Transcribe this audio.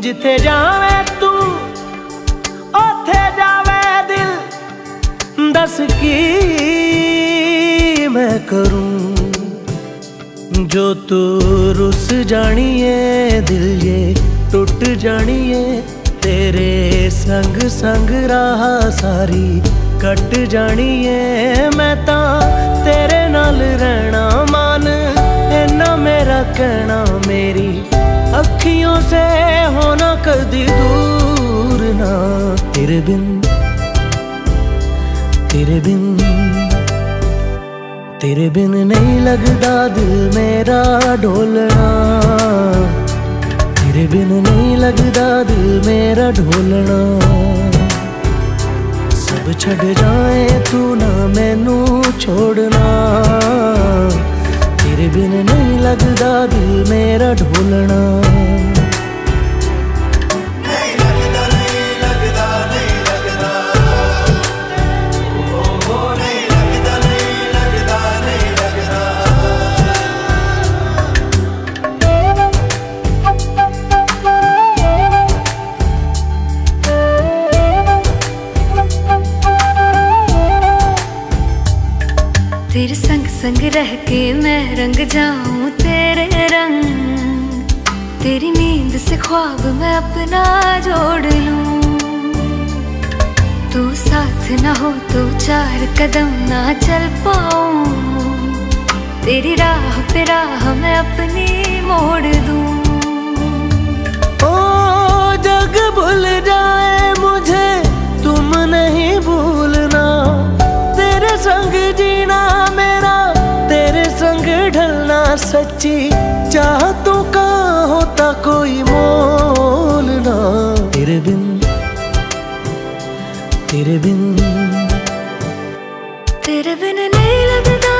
ਜਿੱਥੇ ਜਾਵੇਂ ਤੂੰ, ਉੱਥੇ ਜਾਵੇ ਦਿਲ। ਦੱਸ ਕੀ ਮੈਂ ਕਰੂੰ? ਜੋ ਤੂੰ ਰੁੱਸ ਜਾਣੀਏ, ਦਿਲ ਇਹ ਟੁੱਟ ਜਾਣੀਏ, ਤੇਰੇ ਸੰਗ ਸੰਗ ਰਾਹ ਸਾਰੀ ਕੱਟ ਜਾਣੀ ਜਾਣੀਏ। ਮੈਂ ਤਾਂ ਤੇਰੇ ਨਾਲ ਰਹਿਣਾ ਮਨ ਇੰਨਾ ਮੇਰਾ ਕਹਿਣਾ ਅੱਖੀਆਂ ਸੇ ਹੋਣਾ ਕਦੀ ਦੂਰ ਨਾ। ਤੇਰੇ ਬਿਨ ਤੇਰੇ ਬਿਨ ਤੇਰੇ ਬਿਨ ਨਹੀਂ ਲੱਗਦਾ ਦਿਲ ਮੇਰਾ ਢੋਲਣਾ ਤੇਰੇ ਬਿਨ ਨਹੀਂ ਲੱਗਦਾ ਦਿਲ ਮੇਰਾ ਢੋਲਣਾ ਸਭ ਛੱਡ ਜਾਏ ਤੂੰ ਨਾ ਮੈਨੂੰ ਛੋੜਨਾ। ਤੇਰੇ ਬਿਨ ਨਹੀਂ ਲੱਗਦਾ ਦਿਲ ਮੇਰਾ ਢੋਲਣਾ तेरे संग संग रह के मैं रंग जाऊँ तेरे रंग। तेरी नींद से ख्वाब मैं अपना जोड़ लूँ। तू साथ ना हो तो चार कदम ना चल पाऊँ। तेरी राह पे राह मैं अपनी मोड़ दूँ। सच्ची चाहतों का होता कोई मोल ना तेरे बिन तेरे बिन तेरे बिन नहीं लगता